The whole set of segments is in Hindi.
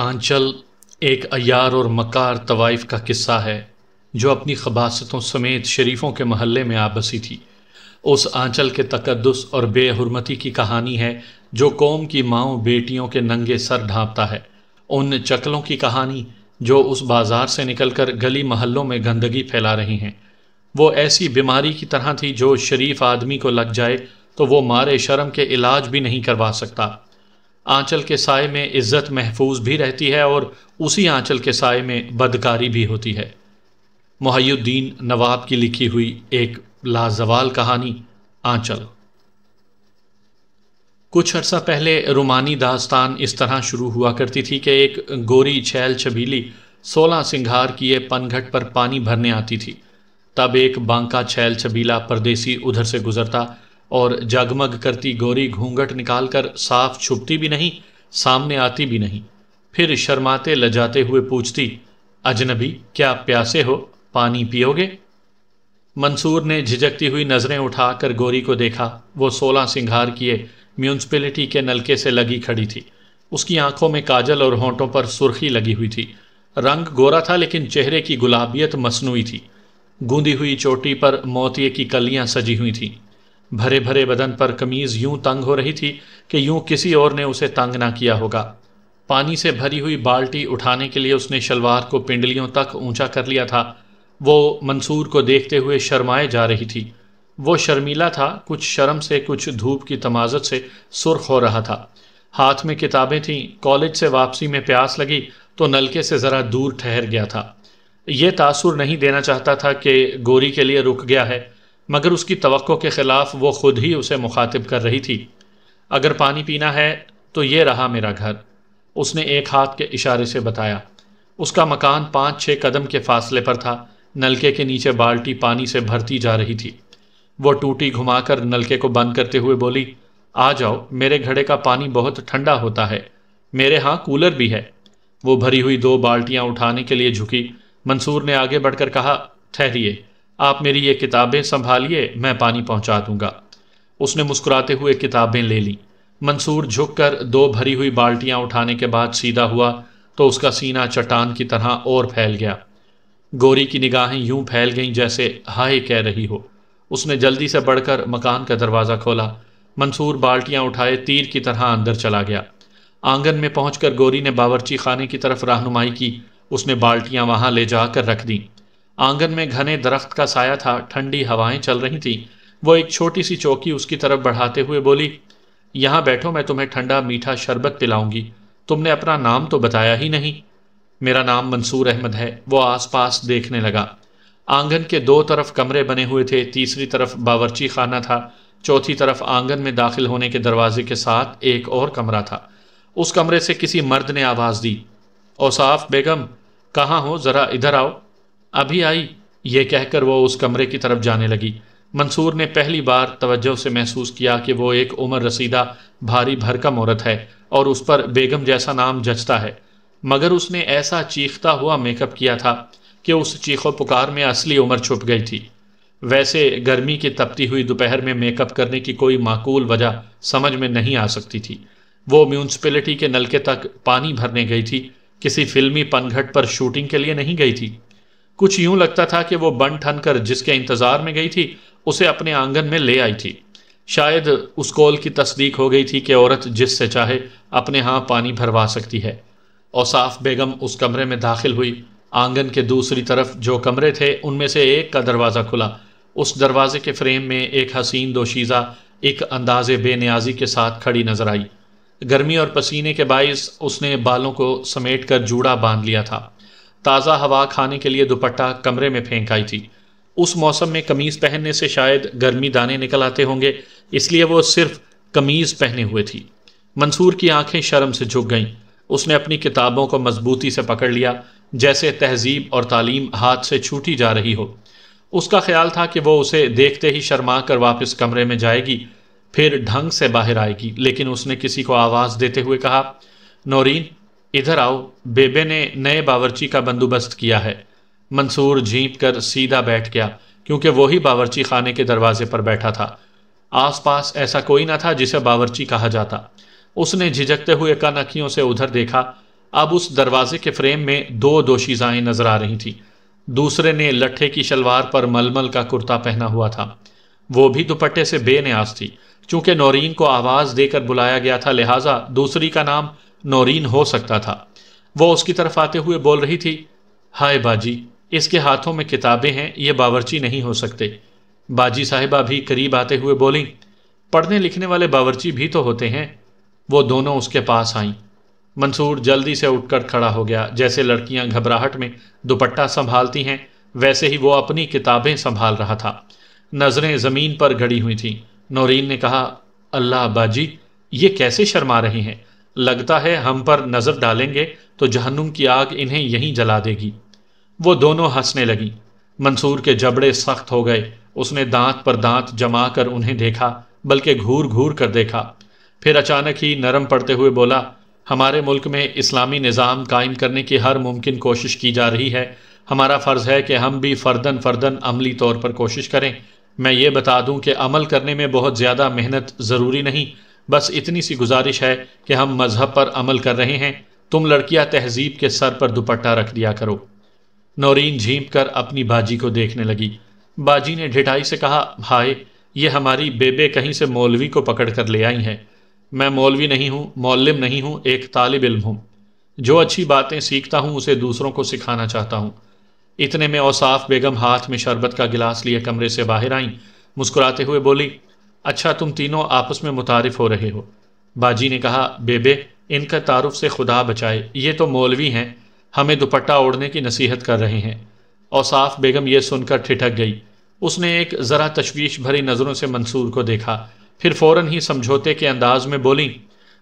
आंचल एक अयार और मकार तवाइफ का किस्सा है, जो अपनी खबासतों समेत शरीफों के महल्ले में आ बसी थी। उस आंचल के तकदस और बेहरमती की कहानी है, जो कौम की माओ बेटियों के नंगे सर ढांपता है। उन चकलों की कहानी, जो उस बाज़ार से निकलकर गली महल्लों में गंदगी फैला रही हैं। वो ऐसी बीमारी की तरह थी, जो शरीफ आदमी को लग जाए तो वो मारे शर्म के इलाज भी नहीं करवा सकता। आंचल के साय में इज़्ज़त महफूज भी रहती है और उसी आंचल के साय में बदकारी भी होती है। मोहुद्दीन नवाब की लिखी हुई एक लाजवाल कहानी, आंचल। कुछ अर्सा पहले रुमानी दास्तान इस तरह शुरू हुआ करती थी कि एक गोरी छैल छबीली सोलह सिंघार किए पनघट पर पानी भरने आती थी। तब एक बांका छैल छबीला परदेसी उधर से गुजरता और जगमग करती गोरी घूंघट निकालकर साफ़ छुपती भी नहीं, सामने आती भी नहीं। फिर शर्माते लजाते हुए पूछती, अजनबी, क्या प्यासे हो? पानी पियोगे? मंसूर ने झिझकती हुई नज़रें उठाकर गोरी को देखा। वो सोलह सिंघार किए म्यूनसिपलिटी के नलके से लगी खड़ी थी। उसकी आँखों में काजल और होंठों पर सुर्खी लगी हुई थी। रंग गोरा था, लेकिन चेहरे की गुलाबियत मसनू थी। गूंदी हुई चोटी पर मोतिये की कलियाँ सजी हुई थीं। भरे भरे बदन पर कमीज यूँ तंग हो रही थी कि यूँ किसी और ने उसे तंग ना किया होगा। पानी से भरी हुई बाल्टी उठाने के लिए उसने शलवार को पिंडलियों तक ऊँचा कर लिया था। वो मंसूर को देखते हुए शर्माए जा रही थी। वो शर्मीला था, कुछ शर्म से, कुछ धूप की तमाजत से सुर्ख हो रहा था। हाथ में किताबें थीं, कॉलेज से वापसी में प्यास लगी तो नलके से ज़रा दूर ठहर गया था। ये तासुर नहीं देना चाहता था कि गोरी के लिए रुक गया है। मगर उसकी तो के ख़िलाफ़ वो ख़ुद ही उसे मुखातिब कर रही थी। अगर पानी पीना है तो ये रहा मेरा घर। उसने एक हाथ के इशारे से बताया। उसका मकान पाँच छः कदम के फासले पर था। नलके के नीचे बाल्टी पानी से भरती जा रही थी। वो टूटी घुमाकर नलके को बंद करते हुए बोली, आ जाओ, मेरे घड़े का पानी बहुत ठंडा होता है। मेरे यहाँ कूलर भी है। वो भरी हुई दो बाल्टियाँ उठाने के लिए झुकी। मंसूर ने आगे बढ़कर कहा, ठहरिए। आप मेरी ये किताबें संभालिए, मैं पानी पहुँचा दूँगा। उसने मुस्कुराते हुए किताबें ले ली। मंसूर झुककर दो भरी हुई बाल्टियाँ उठाने के बाद सीधा हुआ तो उसका सीना चट्टान की तरह और फैल गया। गोरी की निगाहें यूँ फैल गईं जैसे हाय कह रही हो। उसने जल्दी से बढ़कर मकान का दरवाज़ा खोला। मंसूर बाल्टियाँ उठाए, तीर की तरह अंदर चला गया। आँगन में पहुंचकर गोरी ने बावरची खाने की तरफ़ रहनुमाई की। उसने बाल्टियाँ वहाँ ले जाकर रख दी। आँगन में घने दरख्त का साया था, ठंडी हवाएँ चल रही थीं। वो एक छोटी सी चौकी उसकी तरफ़ बढ़ाते हुए बोली, यहाँ बैठो, मैं तुम्हें ठंडा मीठा शरबत पिलाऊँगी। तुमने अपना नाम तो बताया ही नहीं। मेरा नाम मंसूर अहमद है। वो आसपास देखने लगा। आँगन के दो तरफ़ कमरे बने हुए थे, तीसरी तरफ़ बावरची खाना था, चौथी तरफ़ आँगन में दाखिल होने के दरवाजे के साथ एक और कमरा था। उस कमरे से किसी मर्द ने आवाज़ दी, औसाफ बेगम, कहाँ हो? ज़रा इधर आओ। अभी आई, ये कहकर वो उस कमरे की तरफ़ जाने लगी। मंसूर ने पहली बार तवज्जो से महसूस किया कि वो एक उम्र रसीदा, भारी भरकम औरत है और उस पर बेगम जैसा नाम जचता है। मगर उसने ऐसा चीखता हुआ मेकअप किया था कि उस चीखो पुकार में असली उम्र छुप गई थी। वैसे गर्मी की तपती हुई दोपहर में मेकअप करने की कोई माकूल वजह समझ में नहीं आ सकती थी। वो म्यूनसिपलिटी के नलके तक पानी भरने गई थी। किसी फिल्मी पनघट पर शूटिंग के लिए नहीं गई थी। कुछ यूँ लगता था कि वो बन ठन कर जिसके इंतज़ार में गई थी, उसे अपने आँगन में ले आई थी। शायद उस कौल की तस्दीक हो गई थी कि औरत जिससे चाहे अपने यहाँ पानी भरवा सकती है। औसाफ बेगम उस कमरे में दाखिल हुई। आँगन के दूसरी तरफ़ जो कमरे थे, उनमें से एक का दरवाज़ा खुला। उस दरवाजे के फ्रेम में एक हसीन दोशीज़ा एक अंदाज बेनियाजी के साथ खड़ी नज़र आई। गर्मी और पसीने के बायस उसने बालों को समेट कर जूड़ा बाँध लिया था। ताज़ा हवा खाने के लिए दुपट्टा कमरे में फेंक आई थी। उस मौसम में कमीज़ पहनने से शायद गर्मी दाने निकल आते होंगे, इसलिए वो सिर्फ़ कमीज़ पहने हुए थी। मंसूर की आँखें शर्म से झुक गईं। उसने अपनी किताबों को मजबूती से पकड़ लिया, जैसे तहजीब और तालीम हाथ से छूटी जा रही हो। उसका ख्याल था कि वो उसे देखते ही शर्मा कर वापस कमरे में जाएगी, फिर ढंग से बाहर आएगी, लेकिन उसने किसी को आवाज़ देते हुए कहा, नौरीन इधर आओ, बेबे ने नए बावरची का बंदोबस्त किया है। मंसूर झींप कर सीधा बैठ गया, क्योंकि वही बावरची खाने के दरवाजे पर बैठा था। आसपास ऐसा कोई ना था जिसे बावरची कहा जाता। उसने झिझकते हुए कन से उधर देखा, अब उस दरवाजे के फ्रेम में दो दोशीजाएँ नज़र आ रही थीं। दूसरे ने लट्ठे की शलवार पर मलमल का कुर्ता पहना हुआ था। वो भी दुपट्टे से बेनियाज थी, चूँकि नौरीन को आवाज़ देकर बुलाया गया था, लिहाजा दूसरी का नाम नौरीन हो सकता था। वो उसकी तरफ़ आते हुए बोल रही थी, हाय बाजी, इसके हाथों में किताबें हैं, ये बावरची नहीं हो सकते। बाजी साहिबा भी करीब आते हुए बोली, पढ़ने लिखने वाले बावरची भी तो होते हैं। वो दोनों उसके पास आईं। मंसूर जल्दी से उठकर खड़ा हो गया। जैसे लड़कियाँ घबराहट में दुपट्टा संभालती हैं, वैसे ही वो अपनी किताबें संभाल रहा था। नज़रें ज़मीन पर गड़ी हुई थीं। नौरीन ने कहा, अल्लाह बाजी, ये कैसे शर्मा रहे हैं? लगता है हम पर नज़र डालेंगे तो जहन्नुम की आग इन्हें यहीं जला देगी। वो दोनों हंसने लगी। मंसूर के जबड़े सख्त हो गए। उसने दांत पर दांत जमा कर उन्हें देखा, बल्कि घूर घूर कर देखा। फिर अचानक ही नरम पड़ते हुए बोला, हमारे मुल्क में इस्लामी निज़ाम कायम करने की हर मुमकिन कोशिश की जा रही है। हमारा फ़र्ज़ है कि हम भी फ़र्दन फ़र्दन अमली तौर पर कोशिश करें। मैं ये बता दूँ कि अमल करने में बहुत ज़्यादा मेहनत ज़रूरी नहीं। बस इतनी सी गुजारिश है कि हम मज़हब पर अमल कर रहे हैं। तुम लड़कियाँ तहजीब के सर पर दुपट्टा रख दिया करो। नौरीन झींप कर अपनी बाजी को देखने लगी। बाजी ने ढिठाई से कहा हाय ये हमारी बेबे कहीं से मौलवी को पकड़ कर ले आई है। मैं मौलवी नहीं हूँ मौलम नहीं हूँ, एक तालब इल्म हूँ। जो अच्छी बातें सीखता हूँ, उसे दूसरों को सिखाना चाहता हूँ। इतने में औसाफ बेगम हाथ में शरबत का गिलास लिए कमरे से बाहर आईं। मुस्कुराते हुए बोली अच्छा तुम तीनों आपस में मुतारफ हो रहे हो। बाजी ने कहा, बेबे, इनका तारुफ से खुदा बचाए। ये तो मौलवी हैं। हमें दुपट्टा ओढ़ने की नसीहत कर रहे हैं। औसाफ बेगम ये सुनकर ठिठक गई। उसने एक ज़रा तशवीश भरी नज़रों से मंसूर को देखा। फिर फ़ौरन ही समझौते के अंदाज में बोली,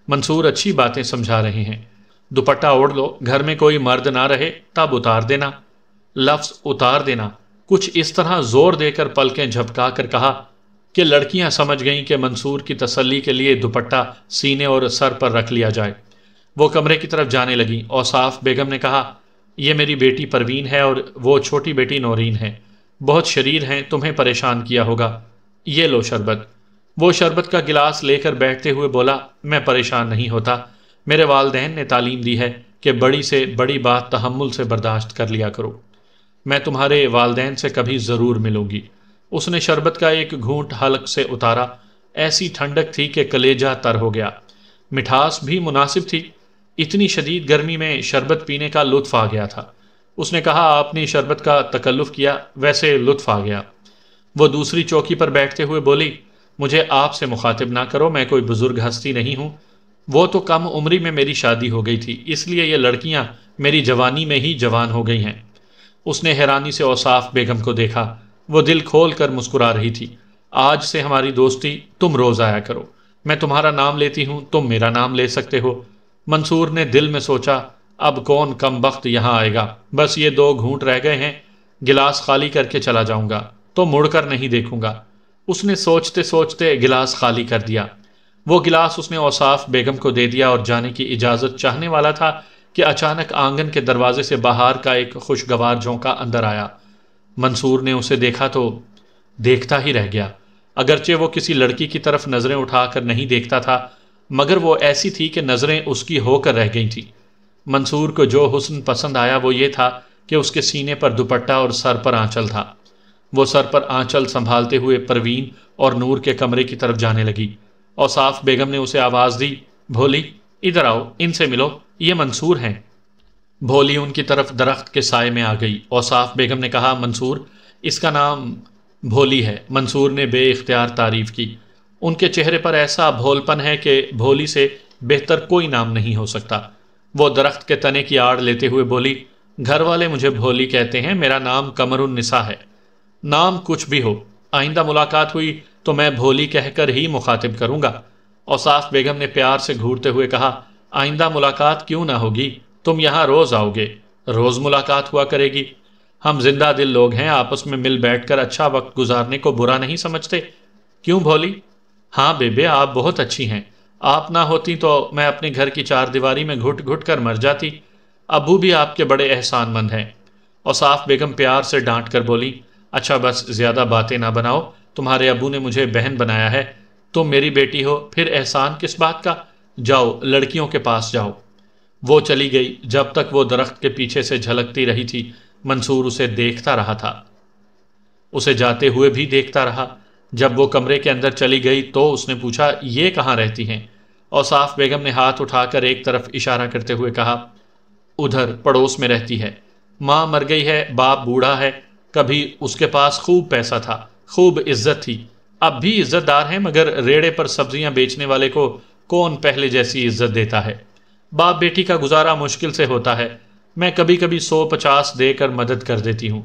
मंसूर अच्छी बातें समझा रहे हैं। दुपट्टा ओढ़ लो। घर में कोई मर्द ना रहे, तब उतार देना। लफ्ज़ उतार देना। कुछ इस तरह ज़ोर देकर पलकें झपका कर कहा कि लड़कियाँ समझ गईं कि मंसूर की तसल्ली के लिए दुपट्टा सीने और सर पर रख लिया जाए। वो कमरे की तरफ़ जाने लगी औसाफ बेगम ने कहा यह मेरी बेटी परवीन है और वो छोटी बेटी नौरीन है। बहुत शरीर हैं, तुम्हें परेशान किया होगा। ये लो शरबत। वो शरबत का गिलास लेकर बैठते हुए बोला, मैं परेशान नहीं होता। मेरे वालदेन ने तालीम दी है कि बड़ी से बड़ी बात तहमुल से बर्दाश्त कर लिया करो। मैं तुम्हारे वालदेन से कभी ज़रूर मिलूँगी। उसने शरबत का एक घूंट हलक से उतारा। ऐसी ठंडक थी कि कलेजा तर हो गया। मिठास भी मुनासिब थी। इतनी शदीद गर्मी में शरबत पीने का लुत्फ आ गया था। उसने कहा, आपने शरबत का तकल्लुफ़ किया, वैसे लुत्फ आ गया। वो दूसरी चौकी पर बैठते हुए बोली, मुझे आपसे मुखातिब ना करो, मैं कोई बुज़ुर्ग हस्ती नहीं हूँ। वो तो कम उम्री में मेरी शादी हो गई थी, इसलिए ये लड़कियाँ मेरी जवानी में ही जवान हो गई हैं। उसने हैरानी से औसाफ बेगम को देखा। वो दिल खोल कर मुस्कुरा रही थी। आज से हमारी दोस्ती, तुम रोज़ आया करो। मैं तुम्हारा नाम लेती हूँ, तुम मेरा नाम ले सकते हो। मंसूर ने दिल में सोचा, अब कौन कम वक्त यहाँ आएगा? बस ये दो घूंट रह गए हैं, गिलास खाली करके चला जाऊँगा तो मुड़कर नहीं देखूँगा। उसने सोचते सोचते गिलास खाली कर दिया। वो गिलास उसने औसाफ बेगम को दे दिया और जाने की इजाज़त चाहने वाला था कि अचानक आँगन के दरवाजे से बाहर का एक खुशगवार झोंका अंदर आया। मंसूर ने उसे देखा तो देखता ही रह गया। अगरचे वो किसी लड़की की तरफ़ नज़रें उठाकर नहीं देखता था, मगर वो ऐसी थी कि नज़रें उसकी होकर रह गई थी। मंसूर को जो हुस्न पसंद आया वो ये था कि उसके सीने पर दुपट्टा और सर पर आंचल था। वो सर पर आंचल संभालते हुए परवीन और नूर के कमरे की तरफ़ जाने लगी और साफ़ बेगम ने उसे आवाज़ दी, भोली, इधर आओ, इनसे मिलो, ये मंसूर हैं। भोली उनकी तरफ़ दरख्त के साय में आ गई। और साफ़ बेगम ने कहा, मंसूर, इसका नाम भोली है। मंसूर ने बे इख्तियार तारीफ़ की। उनके चेहरे पर ऐसा भोलपन है कि भोली से बेहतर कोई नाम नहीं हो सकता। वो दरख्त के तने की आड़ लेते हुए बोली घर वाले मुझे भोली कहते हैं, मेरा नाम कमरुन्निसा है। नाम कुछ भी हो। आइंदा मुलाकात हुई तो मैं भोली कहकर ही मुखातिब करूँगा। औसाफ बेगम ने प्यार से घूरते हुए कहा, आइंदा मुलाकात क्यों ना होगी? तुम यहाँ रोज़ आओगे। रोज़ मुलाकात हुआ करेगी। हम ज़िंदा दिल लोग हैं, आपस में मिल बैठकर अच्छा वक्त गुजारने को बुरा नहीं समझते। क्यों भोली? हाँ बेबे, आप बहुत अच्छी हैं। आप ना होती तो मैं अपने घर की चार दीवारी में घुट घुट कर मर जाती। अबू भी आपके बड़े एहसानमंद हैं। और साफ़ बेगम प्यार से डांट कर बोली अच्छा बस, ज़्यादा बातें ना बनाओ। तुम्हारे अबू ने मुझे बहन बनाया है। तुम मेरी बेटी हो, फिर एहसान किस बात का? जाओ, लड़कियों के पास जाओ। वो चली गई जब तक वो दरख्त के पीछे से झलकती रही थी। मंसूर उसे देखता रहा था। उसे जाते हुए भी देखता रहा। जब वो कमरे के अंदर चली गई तो उसने पूछा, ये कहाँ रहती हैं? और साफ़ बेगम ने हाथ उठाकर एक तरफ़ इशारा करते हुए कहा, उधर पड़ोस में रहती है। माँ मर गई है, बाप बूढ़ा है। कभी उसके पास खूब पैसा था, खूब इज़्ज़त थी। अब भी इज्जतदार हैं, मगर रेड़े पर सब्ज़ियाँ बेचने वाले को कौन पहले जैसी इज़्ज़त देता है? बाप बेटी का गुजारा मुश्किल से होता है। मैं कभी कभी सौ पचास देकर मदद कर देती हूँ।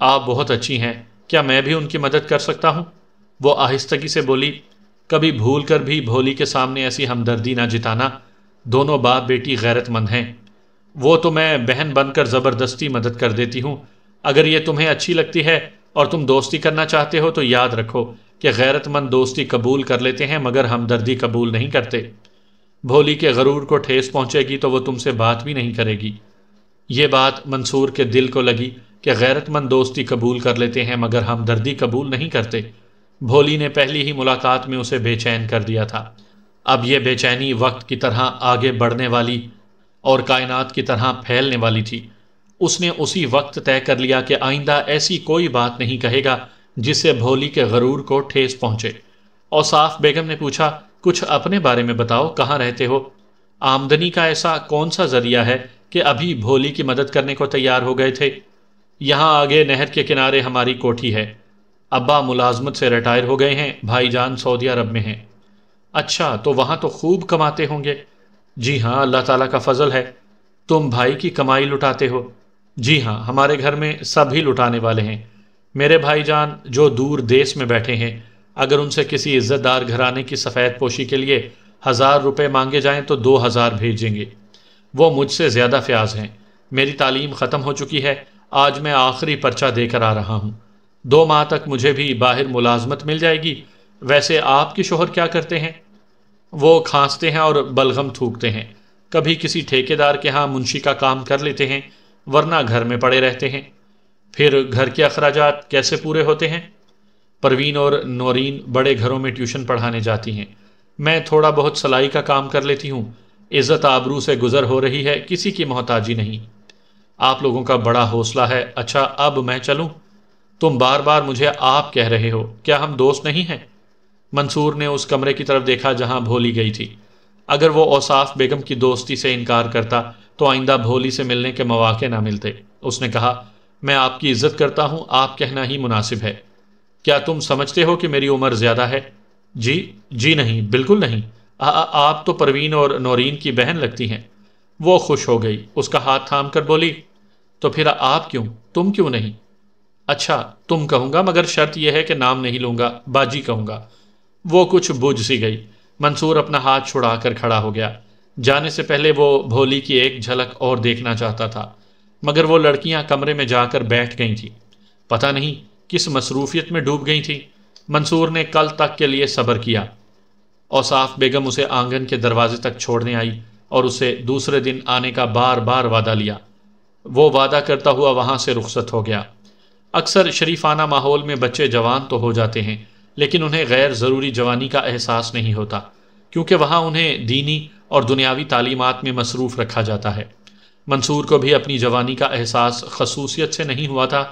आप बहुत अच्छी हैं। क्या मैं भी उनकी मदद कर सकता हूँ? वो आहिस्तगी से बोली, कभी भूल कर भी भोली के सामने ऐसी हमदर्दी ना जिताना। दोनों बाप बेटी गैरतमंद हैं। वो तो मैं बहन बनकर ज़बरदस्ती मदद कर देती हूँ। अगर ये तुम्हें अच्छी लगती है और तुम दोस्ती करना चाहते हो तो याद रखो कि गैरतमंद दोस्ती कबूल कर लेते हैं मगर हमदर्दी कबूल नहीं करते। भोली के गरूर को ठेस पहुंचेगी तो वो तुमसे बात भी नहीं करेगी। ये बात मंसूर के दिल को लगी कि गैरतमंद दोस्ती कबूल कर लेते हैं, मगर हमदर्दी कबूल नहीं करते। भोली ने पहली ही मुलाकात में उसे बेचैन कर दिया था। अब यह बेचैनी वक्त की तरह आगे बढ़ने वाली और कायनात की तरह फैलने वाली थी। उसने उसी वक्त तय कर लिया कि आइंदा ऐसी कोई बात नहीं कहेगा जिससे भोली के गरूर को ठेस पहुँचे। और साफ़ बेगम ने पूछा कुछ अपने बारे में बताओ, कहाँ रहते हो? आमदनी का ऐसा कौन सा ज़रिया है कि अभी भोली की मदद करने को तैयार हो गए थे? यहाँ आगे नहर के किनारे हमारी कोठी है। अब्बा मुलाजमत से रिटायर हो गए हैं, भाईजान सऊदी अरब में हैं। अच्छा तो वहाँ तो खूब कमाते होंगे। जी हाँ अल्लाह ताला का फजल है। तुम भाई की कमाई लुटाते हो। जी हाँ हमारे घर में सभी लुटाने वाले हैं। मेरे भाईजान, जो दूर देश में बैठे हैं अगर उनसे किसी इज्जतदार घराने की सफ़ेद पोशी के लिए हज़ार रुपये मांगे जाएँ तो दो हज़ार भेजेंगे। वो मुझसे ज़्यादा फ्याज हैं। मेरी तालीम ख़त्म हो चुकी है। आज मैं आखिरी पर्चा देकर आ रहा हूँ। दो माह तक मुझे भी बाहर मुलाजमत मिल जाएगी। वैसे आपके शोहर क्या करते हैं? वो खांसते हैं और बलगम थूकते हैं। कभी किसी ठेकेदार के यहाँ मुंशी का काम कर लेते हैं, वरना घर में पड़े रहते हैं। फिर घर के अखराज कैसे पूरे होते हैं? परवीन और नौरीन बड़े घरों में ट्यूशन पढ़ाने जाती हैं। मैं थोड़ा बहुत सलाई का काम कर लेती हूँ। इज़्ज़त आबरू से गुज़र हो रही है, किसी की मोहताजी नहीं। आप लोगों का बड़ा हौसला है। अच्छा अब मैं चलूँ? तुम बार बार मुझे आप कह रहे हो। क्या हम दोस्त नहीं हैं? मंसूर ने उस कमरे की तरफ़ देखा जहाँ भोली गई थी। अगर वो औसाफ बेगम की दोस्ती से इनकार करता तो आइंदा भोली से मिलने के मौाक़े ना मिलते। उसने कहा, मैं आपकी इज़्ज़त करता हूँ। आप कहना ही मुनासिब है। क्या तुम समझते हो कि मेरी उम्र ज़्यादा है? जी जी नहीं बिल्कुल नहीं। आ, आ, आप तो परवीन और नौरीन की बहन लगती हैं। वो खुश हो गई। उसका हाथ थाम कर बोली तो फिर आप क्यों? तुम क्यों नहीं? अच्छा तुम कहूँगा मगर शर्त यह है कि नाम नहीं लूँगा बाजी कहूँगा। वो कुछ बुझ सी गई। मंसूर अपना हाथ छुड़ाकर खड़ा हो गया। जाने से पहले वो भोली की एक झलक और देखना चाहता था मगर वो लड़कियाँ कमरे में जाकर बैठ गई थी। पता नहीं किस मसरूफियत में डूब गई थी? मंसूर ने कल तक के लिए सब्र किया। और साफ़ बेगम उसे आँगन के दरवाजे तक छोड़ने आई और उसे दूसरे दिन आने का बार बार वादा लिया। वो वादा करता हुआ वहाँ से रुखसत हो गया। अक्सर शरीफाना माहौल में बच्चे जवान तो हो जाते हैं, लेकिन उन्हें गैर ज़रूरी जवानी का एहसास नहीं होता, क्योंकि वहाँ उन्हें दीनी और दुनियावी तालीमत में मसरूफ़ रखा जाता है। मंसूर को भी अपनी जवानी का एहसास खसूसियत से नहीं हुआ था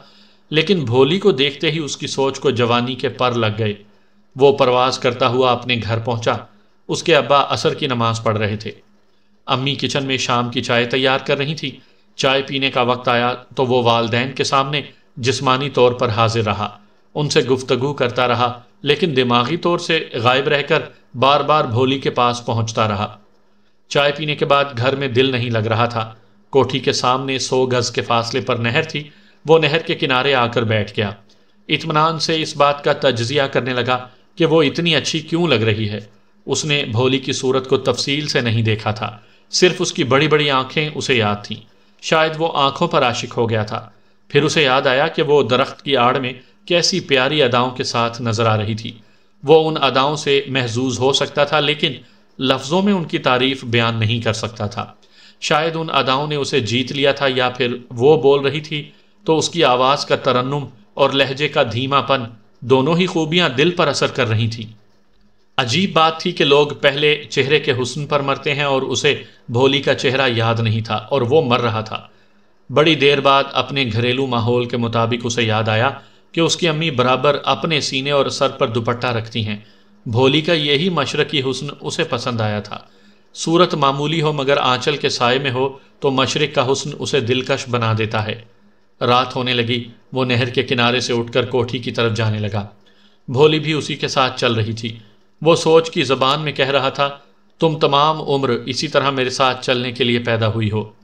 लेकिन भोली को देखते ही उसकी सोच को जवानी के पर लग गए। वो प्रवास करता हुआ अपने घर पहुँचा। उसके अब्बा असर की नमाज़ पढ़ रहे थे। अम्मी किचन में शाम की चाय तैयार कर रही थी। चाय पीने का वक्त आया तो वो वालदेन के सामने जिस्मानी तौर पर हाजिर रहा। उनसे गुफ्तगु करता रहा, लेकिन दिमागी तौर से गायब रहकर बार बार भोली के पास पहुँचता रहा। चाय पीने के बाद घर में दिल नहीं लग रहा था। कोठी के सामने सौ गज के फासले पर नहर थी। वो नहर के किनारे आकर बैठ गया। इतमान से इस बात का तजिया करने लगा कि वो इतनी अच्छी क्यों लग रही है। उसने भोली की सूरत को तफसील से नहीं देखा था। सिर्फ़ उसकी बड़ी बड़ी आँखें उसे याद थीं। शायद वो आँखों पर आशिक हो गया था। फिर उसे याद आया कि वो दरख्त की आड़ में कैसी प्यारी अदाओं के साथ नज़र आ रही थी। वो उन अदाओं से महजूज हो सकता था, लेकिन लफ्ज़ों में उनकी तारीफ़ बयान नहीं कर सकता था। शायद उन अदाओं ने उसे जीत लिया था या फिर वो बोल रही थी तो उसकी आवाज़ का तरन्नुम और लहजे का धीमापन दोनों ही खूबियाँ दिल पर असर कर रही थी। अजीब बात थी कि लोग पहले चेहरे के हुस्न पर मरते हैं और उसे भोली का चेहरा याद नहीं था और वो मर रहा था। बड़ी देर बाद अपने घरेलू माहौल के मुताबिक उसे याद आया कि उसकी अम्मी बराबर अपने सीने और सर पर दुपट्टा रखती हैं। भोली का यही मशरकी हुस्न उसे पसंद आया था। सूरत मामूली हो मगर आंचल के साय में हो तो मशरक का हुस्न उसे दिलकश बना देता है। रात होने लगी। वो नहर के किनारे से उठकर कोठी की तरफ़ जाने लगा। भोली भी उसी के साथ चल रही थी। वो सोच की जबान में कह रहा था, तुम तमाम उम्र इसी तरह मेरे साथ चलने के लिए पैदा हुई हो।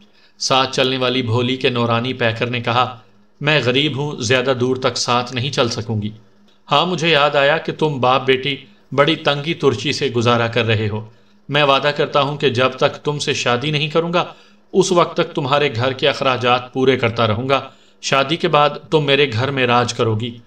साथ चलने वाली भोली के नौरानी पैकर ने कहा, मैं गरीब हूँ, ज़्यादा दूर तक साथ नहीं चल सकूँगी। हाँ मुझे याद आया कि तुम बाप बेटी बड़ी तंगी तुर्ची से गुजारा कर रहे हो। मैं वादा करता हूँ कि जब तक तुमसे शादी नहीं करूँगा, उस वक्त तक तुम्हारे घर के अखराज पूरे करता रहूँगा। शादी के बाद तुम मेरे घर में राज करोगी।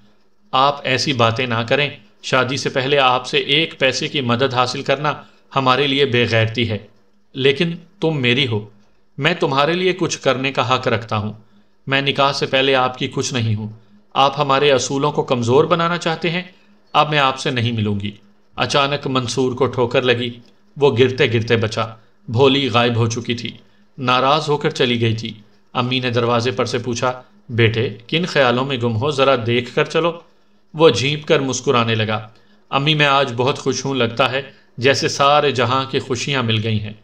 आप ऐसी बातें ना करें। शादी से पहले आपसे एक पैसे की मदद हासिल करना हमारे लिए बेगैरती है। लेकिन तुम मेरी हो। मैं तुम्हारे लिए कुछ करने का हक रखता हूँ। मैं निकाह से पहले आपकी कुछ नहीं हूँ। आप हमारे असूलों को कमज़ोर बनाना चाहते हैं। अब मैं आपसे नहीं मिलूँगी। अचानक मंसूर को ठोकर लगी। वो गिरते गिरते बचा। भोली गायब हो चुकी थी। नाराज़ होकर चली गई थी। अम्मी ने दरवाजे पर से पूछा बेटे, किन ख्यालों में गुम हो, ज़रा देख कर चलो। वो झींप कर मुस्कुराने लगा। अम्मी, मैं आज बहुत खुश हूँ, लगता है, जैसे सारे जहाँ की खुशियाँ मिल गई हैं।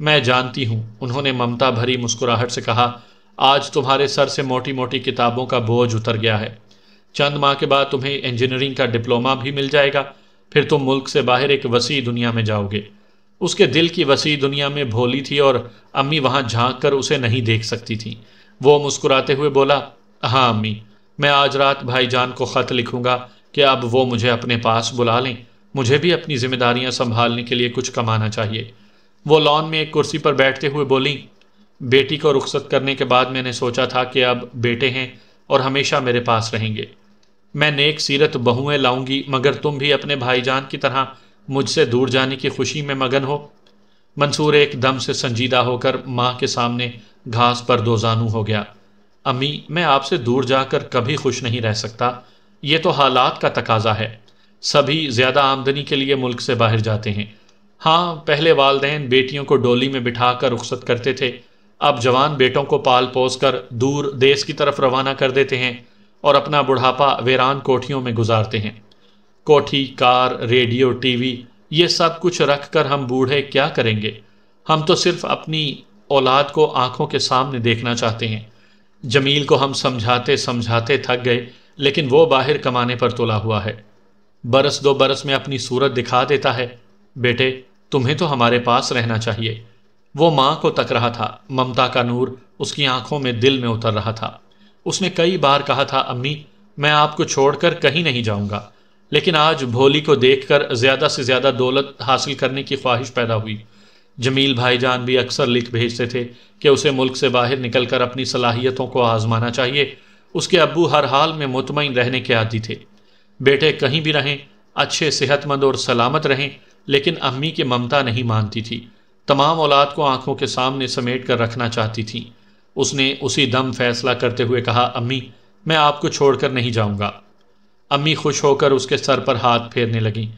मैं जानती हूँ, उन्होंने ममता भरी मुस्कुराहट से कहा, आज तुम्हारे सर से मोटी मोटी किताबों का बोझ उतर गया है। चंद माह के बाद तुम्हें इंजीनियरिंग का डिप्लोमा भी मिल जाएगा। फिर तुम मुल्क से बाहर एक वसी दुनिया में जाओगे। उसके दिल की वसी दुनिया में भोली थी और अम्मी वहाँ झाँक कर उसे नहीं देख सकती थी। वो मुस्कुराते हुए बोला हाँ अम्मी, मैं आज रात भाईजान को ख़त लिखूँगा कि अब वो मुझे अपने पास बुला लें। मुझे भी अपनी जिम्मेदारियाँ संभालने के लिए कुछ कमाना चाहिए। वो लॉन में एक कुर्सी पर बैठते हुए बोली, बेटी को रुख्सत करने के बाद मैंने सोचा था कि अब बेटे हैं और हमेशा मेरे पास रहेंगे। मैं नेक सीरत बहुएँ लाऊँगी, मगर तुम भी अपने भाईजान की तरह मुझसे दूर जाने की खुशी में मगन हो। मंसूर एकदम से संजीदा होकर माँ के सामने घास पर दो जानू हो गया। अम्मी, मैं आपसे दूर जाकर कभी खुश नहीं रह सकता। ये तो हालात का तकाजा है। सभी ज़्यादा आमदनी के लिए मुल्क से बाहर जाते हैं। हाँ पहले वालदेन बेटियों को डोली में बिठा कर रुख्सत करते थे। अब जवान बेटों को पाल पोस कर दूर देश की तरफ़ रवाना कर देते हैं और अपना बुढ़ापा वेरान कोठियों में गुजारते हैं। कोठी, कार, रेडियो, टीवी, ये सब कुछ रख कर हम बूढ़े क्या करेंगे? हम तो सिर्फ़ अपनी औलाद को आँखों के सामने देखना चाहते हैं। जमील को हम समझाते समझाते थक गए, लेकिन वो बाहर कमाने पर तुला हुआ है। बरस दो बरस में अपनी सूरत दिखा देता है। बेटे, तुम्हें तो हमारे पास रहना चाहिए। वो माँ को तक रहा था। ममता का नूर उसकी आँखों में दिल में उतर रहा था। उसने कई बार कहा था, अम्मी, मैं आपको छोड़कर कहीं नहीं जाऊँगा। लेकिन आज भोली को देखकर ज़्यादा से ज़्यादा दौलत हासिल करने की ख्वाहिश पैदा हुई। जमील भाईजान भी अक्सर लिख भेजते थे कि उसे मुल्क से बाहर निकलकर अपनी सलाहियतों को आजमाना चाहिए। उसके अब्बू हर हाल में मुतमिन रहने के आदि थे। बेटे कहीं भी रहें, अच्छे, सेहतमंद और सलामत रहें, लेकिन अम्मी की ममता नहीं मानती थी। तमाम औलाद को आँखों के सामने समेट कर रखना चाहती थी। उसने उसी दम फैसला करते हुए कहा, अम्मी, मैं आपको छोड़कर नहीं जाऊँगा। अम्मी खुश होकर उसके सर पर हाथ फेरने लगी।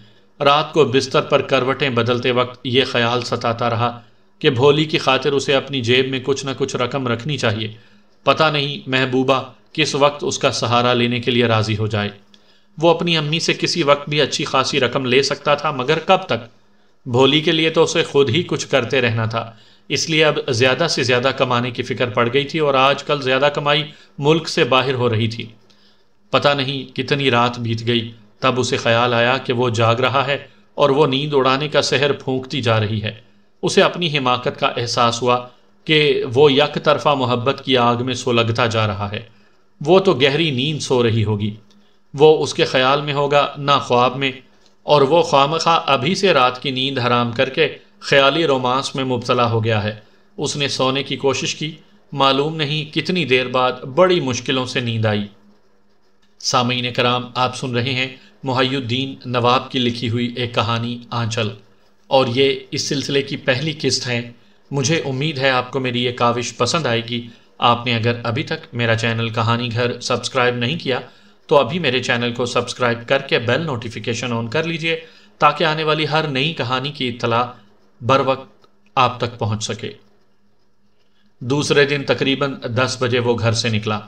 रात को बिस्तर पर करवटें बदलते वक्त ये ख्याल सताता रहा कि भोली की खातिर उसे अपनी जेब में कुछ न कुछ रकम रखनी चाहिए। पता नहीं महबूबा किस वक्त उसका सहारा लेने के लिए राज़ी हो जाए। वो अपनी अम्मी से किसी वक्त भी अच्छी खासी रकम ले सकता था, मगर कब तक? भोली के लिए तो उसे खुद ही कुछ करते रहना था। इसलिए अब ज़्यादा से ज़्यादा कमाने की फ़िक्र पड़ गई थी और आजकल ज़्यादा कमाई मुल्क से बाहर हो रही थी। पता नहीं कितनी रात बीत गई तब उसे ख्याल आया कि वो जाग रहा है और वो नींद उड़ाने का सहर फूंकती जा रही है। उसे अपनी हिमाकत का एहसास हुआ कि वो यक तरफा मोहब्बत की आग में सुलगता जा रहा है। वो तो गहरी नींद सो रही होगी। वो उसके ख्याल में होगा, ना ख्वाब में। और वो खाम खा अभी से रात की नींद हराम करके ख्याली रोमांस में मुबतला हो गया है। उसने सोने की कोशिश की। मालूम नहीं कितनी देर बाद बड़ी मुश्किलों से नींद आई। सामीन कराम आप सुन रहे हैं मुहैयुद्दीन नवाब की लिखी हुई एक कहानी, आंचल। और ये इस सिलसिले की पहली किस्त है। मुझे उम्मीद है आपको मेरी ये काविश पसंद आएगी। आपने अगर अभी तक मेरा चैनल कहानी घर सब्सक्राइब नहीं किया तो अभी मेरे चैनल को सब्सक्राइब करके बेल नोटिफिकेशन ऑन कर लीजिए, ताकि आने वाली हर नई कहानी की इतला बर वक्त आप तक पहुँच सके। दूसरे दिन तकरीबन दस बजे वो घर से निकला।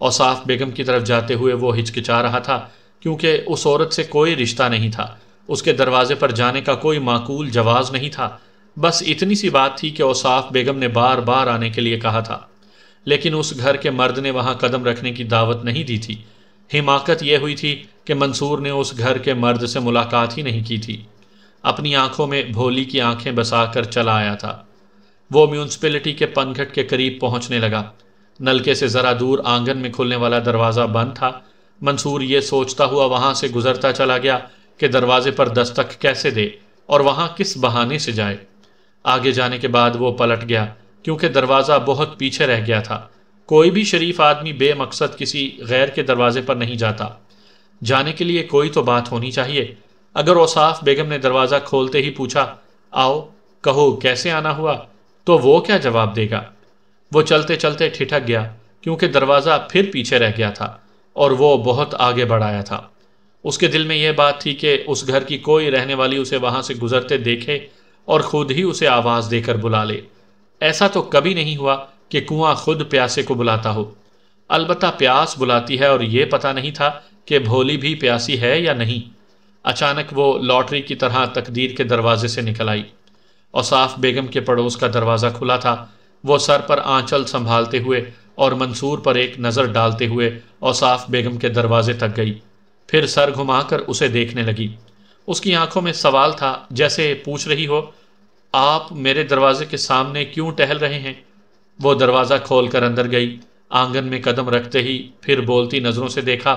और साफ़ बेगम की तरफ़ जाते हुए वो हिचकिचा रहा था। क्योंकि उस औरत से कोई रिश्ता नहीं था। उसके दरवाजे पर जाने का कोई माकूल जवाज नहीं था। बस इतनी सी बात थी कि औसाफ बेगम ने बार बार आने के लिए कहा था। लेकिन उस घर के मर्द ने वहाँ कदम रखने की दावत नहीं दी थी। हिमाकत यह हुई थी कि मंसूर ने उस घर के मर्द से मुलाकात ही नहीं की थी। अपनी आँखों में भोली की आँखें बसाकर चला आया था। वो म्यूनसिपलिटी के पनघट के करीब पहुँचने लगा। नलके से ज़रा दूर आँगन में खुलने वाला दरवाज़ा बंद था। मंसूर ये सोचता हुआ वहाँ से गुजरता चला गया कि दरवाजे पर दस्तक कैसे दे और वहाँ किस बहाने से जाए। आगे जाने के बाद वो पलट गया, क्योंकि दरवाज़ा बहुत पीछे रह गया था। कोई भी शरीफ आदमी बेमकसद किसी गैर के दरवाजे पर नहीं जाता। जाने के लिए कोई तो बात होनी चाहिए। अगर ओसाफ बेगम ने दरवाज़ा खोलते ही पूछा, आओ, कहो, कैसे आना हुआ? तो वो क्या जवाब देगा? वो चलते चलते ठिठक गया, क्योंकि दरवाज़ा फिर पीछे रह गया था। और वो बहुत आगे बढ़ाया था। उसके दिल में यह बात थी कि उस घर की कोई रहने वाली उसे वहाँ से गुजरते देखे और खुद ही उसे आवाज़ देकर बुला ले। ऐसा तो कभी नहीं हुआ कि कुआँ खुद प्यासे को बुलाता हो। अलबत्ता प्यास बुलाती है और ये पता नहीं था कि भोली भी प्यासी है या नहीं। अचानक वो लॉटरी की तरह तकदीर के दरवाजे से निकल आई और साफ़ बेगम के पड़ोस का दरवाज़ा खुला था। वो सर पर आंचल संभालते हुए और मंसूर पर एक नज़र डालते हुए औसाफ बेगम के दरवाजे तक गई। फिर सर घुमाकर उसे देखने लगी। उसकी आँखों में सवाल था, जैसे पूछ रही हो, आप मेरे दरवाजे के सामने क्यों टहल रहे हैं? वो दरवाज़ा खोलकर अंदर गई। आँगन में कदम रखते ही फिर बोलती नज़रों से देखा,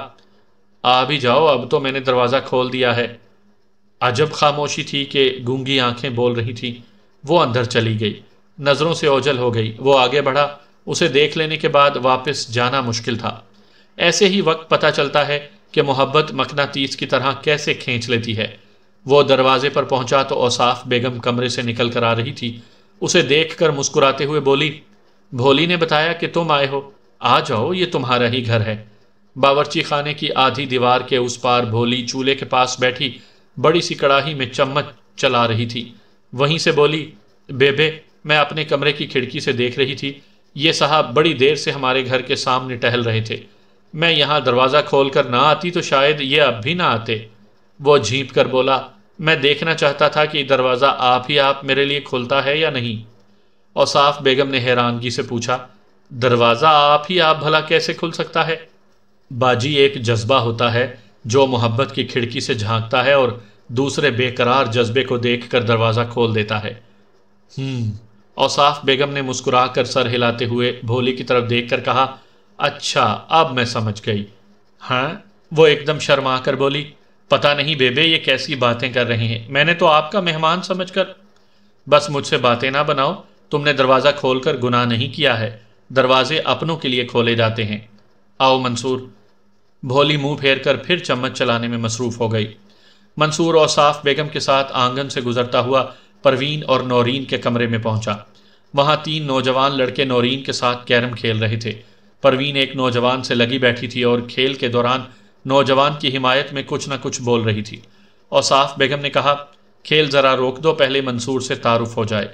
आ भी जाओ, अब तो मैंने दरवाज़ा खोल दिया है। अजब खामोशी थी कि गूँगी आँखें बोल रही थीं। वो अंदर चली गई। नज़रों से ओझल हो गई। वो आगे बढ़ा उसे देख लेने के बाद वापस जाना मुश्किल था। ऐसे ही वक्त पता चलता है कि मोहब्बत मकनातीस की तरह कैसे खींच लेती है। वो दरवाजे पर पहुँचा तो औसाफ बेगम कमरे से निकल कर आ रही थी। उसे देखकर मुस्कुराते हुए बोली, भोली ने बताया कि तुम आए हो। आ जाओ, ये तुम्हारा ही घर है। बावर्ची खाने की आधी दीवार के उस पार भोली चूल्हे के पास बैठी बड़ी सी कड़ाही में चम्मच चला रही थी। वहीं से बोली, बेबे, मैं अपने कमरे की खिड़की से देख रही थी। ये साहब बड़ी देर से हमारे घर के सामने टहल रहे थे। मैं यहाँ दरवाज़ा खोल कर ना आती तो शायद ये अब भी ना आते। वो झीप कर बोला, मैं देखना चाहता था कि दरवाज़ा आप ही आप मेरे लिए खुलता है या नहीं? और साफ़ बेगम ने हैरानगी से पूछा, दरवाज़ा आप ही आप भला कैसे खुल सकता है? बाजी एक जज्बा होता है जो मोहब्बत की खिड़की से झांकता है और दूसरे बेकरार जज्बे को देखकर दरवाज़ा खोल देता है। हम्म औसाफ बेगम ने मुस्कुराकर सर हिलाते हुए भोली की तरफ़ देखकर कहा अच्छा अब मैं समझ गई। हाँ? वो एकदम शर्मा कर बोली, पता नहीं बेबे, ये कैसी बातें कर रहे हैं। मैंने तो आपका मेहमान समझकर बस मुझसे बातें ना बनाओ। तुमने दरवाज़ा खोलकर गुनाह नहीं किया है। दरवाजे अपनों के लिए खोले जाते हैं। आओ मंसूर। भोली मुँह फेर कर फिर चम्मच चलाने में मसरूफ़ हो गई। मंसूर और साफ़ बेगम के साथ आँगन से गुजरता हुआ परवीन और नौरीन के कमरे में पहुँचा। वहाँ तीन नौजवान लड़के नौरीन के साथ कैरम खेल रहे थे। परवीन एक नौजवान से लगी बैठी थी और खेल के दौरान नौजवान की हिमायत में कुछ ना कुछ बोल रही थी। और साफ़ बेगम ने कहा, खेल ज़रा रोक दो, पहले मंसूर से तारुफ हो जाए।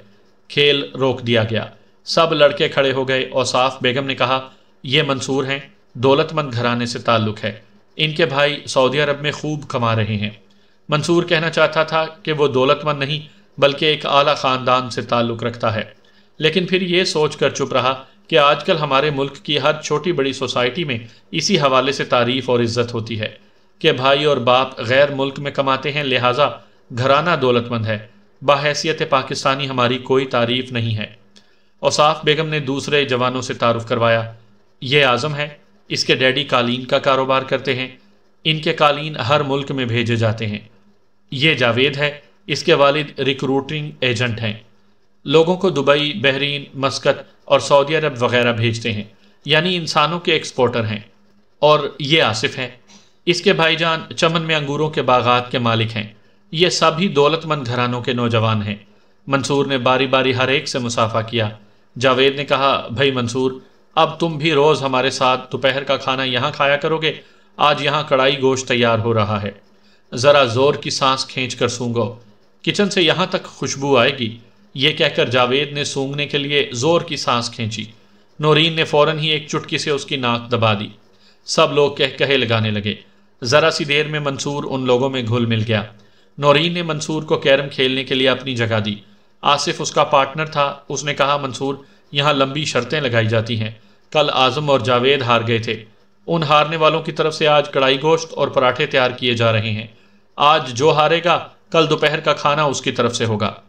खेल रोक दिया गया। सब लड़के खड़े हो गए। और साफ़ बेगम ने कहा यह मंसूर हैं, दौलतमंद घराने से ताल्लुक़ है। इनके भाई सऊदी अरब में खूब कमा रहे हैं। मंसूर कहना चाहता था कि वो दौलतमंद नहीं बल्कि एक आला ख़ानदान से ताल्लुक़ रखता है। लेकिन फिर ये सोच कर चुप रहा कि आजकल हमारे मुल्क की हर छोटी बड़ी सोसाइटी में इसी हवाले से तारीफ़ और इज़्ज़त होती है कि भाई और बाप गैर मुल्क में कमाते हैं, लिहाजा घराना दौलतमंद है। बाहैसियत पाकिस्तानी हमारी कोई तारीफ़ नहीं है। औसाफ बेगम ने दूसरे जवानों से तारुफ करवाया, ये आज़म है, इसके डैडी कालीन का कारोबार करते हैं, इनके कालीन हर मुल्क में भेजे जाते हैं। ये जावेद है इसके वालिद रिक्रूटिंग एजेंट हैं। लोगों को दुबई, बहरीन, मस्कत और सऊदी अरब वगैरह भेजते हैं। यानी इंसानों के एक्सपोर्टर हैं। और ये आसिफ हैं। इसके भाईजान चमन में अंगूरों के बागात के मालिक हैं। ये सभी दौलतमंद घरानों के नौजवान हैं। मंसूर ने बारी बारी हर एक से मुसाफा किया। जावेद ने कहा, भाई मंसूर, अब तुम भी रोज़ हमारे साथ दोपहर का खाना यहाँ खाया करोगे? आज यहाँ कड़ाई गोश्त तैयार हो रहा है। ज़रा ज़ोर की सांस खींच कर सूंघो। किचन से यहाँ तक खुशबू आएगी। ये कहकर जावेद ने सूंघने के लिए ज़ोर की सांस खींची। नौरीन ने फ़ौरन ही एक चुटकी से उसकी नाक दबा दी। सब लोग कह कहे लगाने लगे। ज़रा सी देर में मंसूर उन लोगों में घुल मिल गया। नौरीन ने मंसूर को कैरम खेलने के लिए अपनी जगह दी। आसिफ उसका पार्टनर था। उसने कहा, मंसूर, यहाँ लंबी शर्तें लगाई जाती हैं। कल आज़म और जावेद हार गए थे। उन हारने वालों की तरफ़ से आज कढ़ाई गोश्त और पराठे तैयार किए जा रहे हैं। आज जो हारेगा कल दोपहर का खाना उसकी तरफ़ से होगा।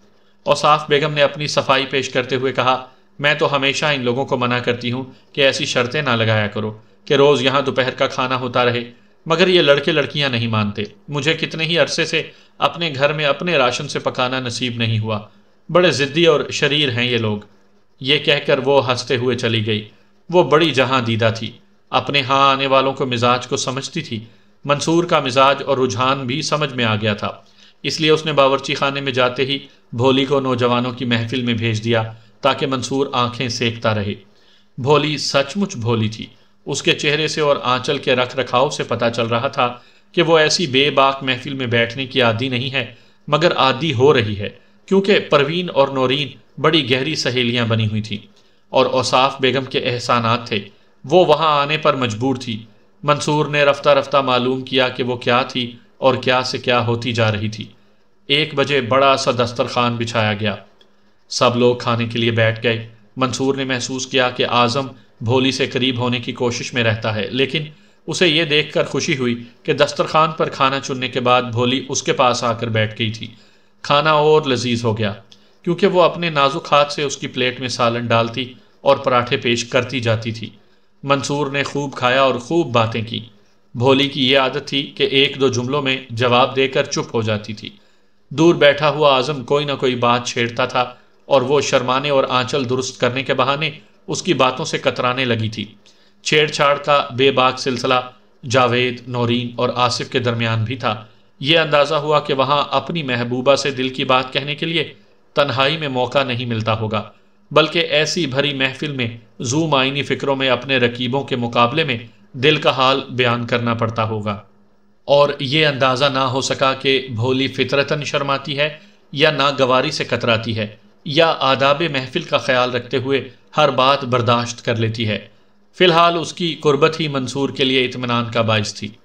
औसाफ बेगम ने अपनी सफ़ाई पेश करते हुए कहा, मैं तो हमेशा इन लोगों को मना करती हूँ कि ऐसी शर्तें ना लगाया करो कि रोज़ यहाँ दोपहर का खाना होता रहे। मगर ये लड़के लड़कियाँ नहीं मानते। मुझे कितने ही अरसे से अपने घर में अपने राशन से पकाना नसीब नहीं हुआ। बड़े ज़िद्दी और शरीर हैं ये लोग। ये कहकर वो हँसते हुए चली गई। वो बड़ी जहाँ दीदा थी। अपने हाँ आने वालों को मिजाज को समझती थी। मंसूर का मिजाज और रुझान भी समझ में आ गया था। इसलिए उसने बावरची खाने में जाते ही भोली को नौजवानों की महफिल में भेज दिया ताकि मंसूर आँखें सेकता रहे। भोली सचमुच भोली थी। उसके चेहरे से और आंचल के रख रखाव से पता चल रहा था कि वो ऐसी बेबाक महफिल में बैठने की आदि नहीं है, मगर आदि हो रही है, क्योंकि परवीन और नौरीन बड़ी गहरी सहेलियाँ बनी हुई थीं और औसाफ बेगम के एहसानात थे। वो वहाँ आने पर मजबूर थी। मंसूर ने रफ्ता रफ्ता मालूम किया कि वो क्या थी और क्या से क्या होती जा रही थी। एक बजे बड़ा सा दस्तरखान बिछाया गया। सब लोग खाने के लिए बैठ गए। मंसूर ने महसूस किया कि आज़म भोली से करीब होने की कोशिश में रहता है, लेकिन उसे यह देखकर खुशी हुई कि दस्तरखान पर खाना चुनने के बाद भोली उसके पास आकर बैठ गई थी। खाना और लजीज हो गया, क्योंकि वो अपने नाजुक हाथ से उसकी प्लेट में सालन डालती और पराठे पेश करती जाती थी। मंसूर ने खूब खाया और खूब बातें की। भोली की यह आदत थी कि एक दो जुमलों में जवाब देकर चुप हो जाती थी। दूर बैठा हुआ आज़म कोई ना कोई बात छेड़ता था और वो शर्माने और आंचल दुरुस्त करने के बहाने उसकी बातों से कतराने लगी थी। छेड़छाड़ का बेबाक सिलसिला जावेद, नौरीन और आसिफ के दरमियान भी था। यह अंदाज़ा हुआ कि वहाँ अपनी महबूबा से दिल की बात कहने के लिए तन्हाई में मौका नहीं मिलता होगा, बल्कि ऐसी भरी महफिल में जूम आइनी फिक्रों में अपने रकीबों के मुकाबले में दिल का हाल बयान करना पड़ता होगा। और ये अंदाज़ा ना हो सका कि भोली फितरतन शर्माती है या नागवारी से कतराती है, या आदाब महफिल का ख्याल रखते हुए हर बात बर्दाश्त कर लेती है। फ़िलहाल उसकी कुर्बत ही मंसूर के लिए इतमान का बायस थी।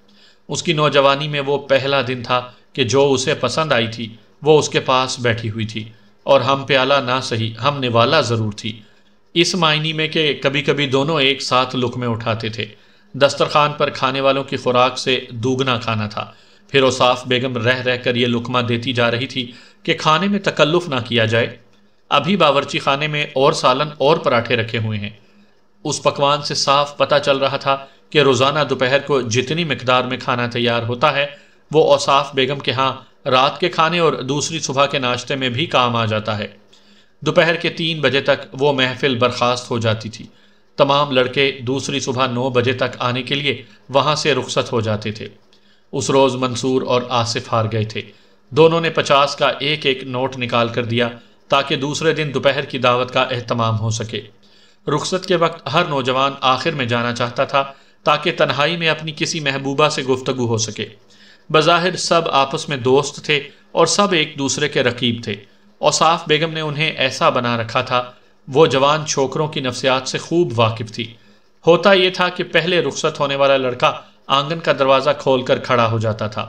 उसकी नौजवानी में वो पहला दिन था कि जो उसे पसंद आई थी, वो उसके पास बैठी हुई थी। और हम प्याला ना सही, हम निवाला ज़रूर थी। इस मायने में कि कभी कभी दोनों एक साथ लुक में उठाते थे। दस्तरखान पर खाने वालों की खुराक से दूगना खाना था। फिर साफ़ बेगम रह रह कर ये लुकमा देती जा रही थी कि खाने में तकल्लुफ़ ना किया जाए। अभी बावरची खाने में और सालन और पराठे रखे हुए हैं। उस पकवान से साफ़ पता चल रहा था कि रोज़ाना दोपहर को जितनी मकदार में खाना तैयार होता है, वो औसाफ बेगम के यहाँ रात के खाने और दूसरी सुबह के नाश्ते में भी काम आ जाता है। दोपहर के तीन बजे तक वो महफिल बर्खास्त हो जाती थी। तमाम लड़के दूसरी सुबह नौ बजे तक आने के लिए वहाँ से रुखसत हो जाते थे। उस रोज़ मंसूर और आसिफ हार गए थे। दोनों ने पचास का एक एक नोट निकाल कर दिया ताकि दूसरे दिन दोपहर की दावत का अहतमाम हो सके। रुखसत के वक्त हर नौजवान आखिर में जाना चाहता था ताकि तन्हाई में अपनी किसी महबूबा से गुफ्तगु हो सके। बज़ाहिर सब आपस में दोस्त थे और सब एक दूसरे के रकीब थे। औसाफ बेगम ने उन्हें ऐसा बना रखा था वो जवान छोकरों की नफसियात से खूब वाकिफ थी। होता यह था कि पहले रुखसत होने वाला लड़का आँगन का दरवाज़ा खोलकर खड़ा हो जाता था,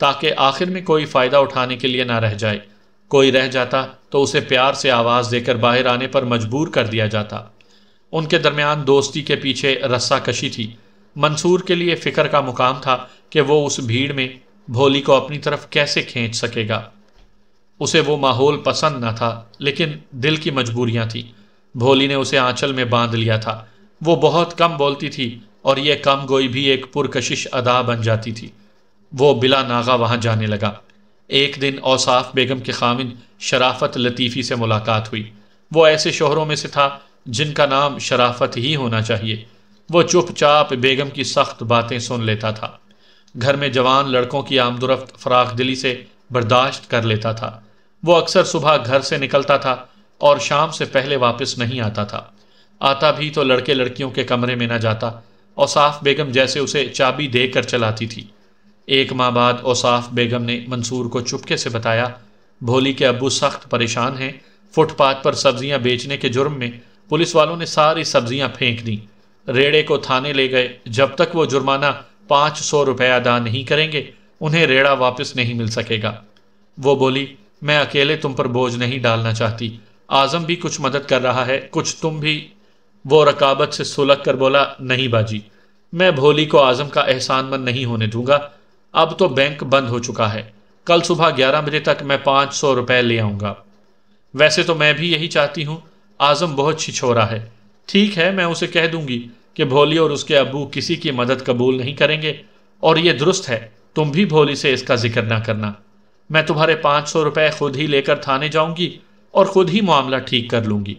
ताकि आखिर में कोई फ़ायदा उठाने के लिए ना रह जाए। कोई रह जाता तो उसे प्यार से आवाज़ देकर बाहर आने पर मजबूर कर दिया जाता। उनके दरमियान दोस्ती के पीछे रस्सा कशी थी। मंसूर के लिए फ़िक्र का मुकाम था कि वो उस भीड़ में भोली को अपनी तरफ़ कैसे खींच सकेगा। उसे वो माहौल पसंद न था, लेकिन दिल की मजबूरियाँ थी। भोली ने उसे आंचल में बाँध लिया था। वो बहुत कम बोलती थी और यह कम गोई भी एक पुरकशिश अदा बन जाती थी। वो बिला नागा वहाँ जाने लगा। एक दिन औसाफ बेगम के खामिन शराफत लतीफ़ी से मुलाकात हुई। वो ऐसे शोहरों में से था जिनका नाम शराफत ही होना चाहिए। वो चुपचाप बेगम की सख्त बातें सुन लेता था। घर में जवान लड़कों की आमदोरफ्त फराख दिली से बर्दाश्त कर लेता था। वो अक्सर सुबह घर से निकलता था और शाम से पहले वापस नहीं आता था। आता भी तो लड़के लड़कियों के कमरे में न जाता। औसाफ बेगम जैसे उसे चाबी देकर चलाती थी। एक माह बाद ओसाफ बेगम ने मंसूर को चुपके से बताया, भोली के अबू सख्त परेशान हैं, फुटपाथ पर सब्ज़ियाँ बेचने के जुर्म में पुलिस वालों ने सारी सब्ज़ियाँ फेंक दी। रेड़े को थाने ले गए। जब तक वो जुर्माना पाँच सौ रुपये अदा नहीं करेंगे, उन्हें रेड़ा वापस नहीं मिल सकेगा। वो बोली, मैं अकेले तुम पर बोझ नहीं डालना चाहती। आज़म भी कुछ मदद कर रहा है, कुछ तुम भी। वो रकाबत से सुलग कर बोला, नहीं बाजी, मैं भोली को आज़म का एहसानमंद नहीं होने दूँगा। अब तो बैंक बंद हो चुका है। कल सुबह ग्यारह बजे तक मैं पाँच सौ रुपये ले आऊँगा। वैसे तो मैं भी यही चाहती हूँ। आज़म बहुत छिछोरा है। ठीक है, मैं उसे कह दूँगी कि भोली और उसके अबू किसी की मदद कबूल नहीं करेंगे। और ये दुरुस्त है, तुम भी भोली से इसका ज़िक्र ना करना। मैं तुम्हारे पाँच सौ रुपये खुद ही लेकर थाने जाऊँगी और खुद ही मामला ठीक कर लूँगी।